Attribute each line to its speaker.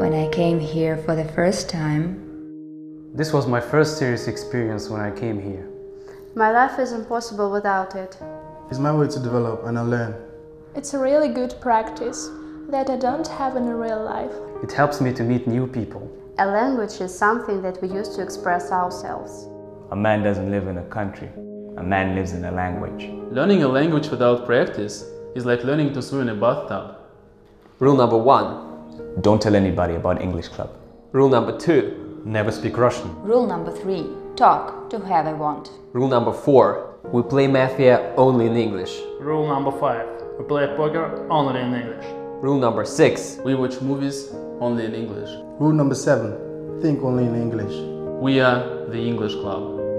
Speaker 1: When I came here for the first time,
Speaker 2: This was my first serious experience when I came here.
Speaker 3: My life is impossible without it.
Speaker 4: It's my way to develop and I learn.
Speaker 5: It's a really good practice that I don't have in real life.
Speaker 2: It helps me to meet new people.
Speaker 3: A language is something that we use to express ourselves.
Speaker 6: A man doesn't live in a country, a man lives in a language.
Speaker 7: Learning a language without practice is like learning to swim in a bathtub.
Speaker 8: Rule number one.
Speaker 6: Don't tell anybody about English Club.
Speaker 8: Rule number two.
Speaker 2: Never speak Russian.
Speaker 1: rule number three talk to whoever want.
Speaker 8: Rule number four. We play Mafia only in English.
Speaker 9: Rule number five. We play poker only in English.
Speaker 8: Rule number six.
Speaker 7: We watch movies only in English.
Speaker 4: Rule number seven. Think only in English.
Speaker 7: We are the English Club.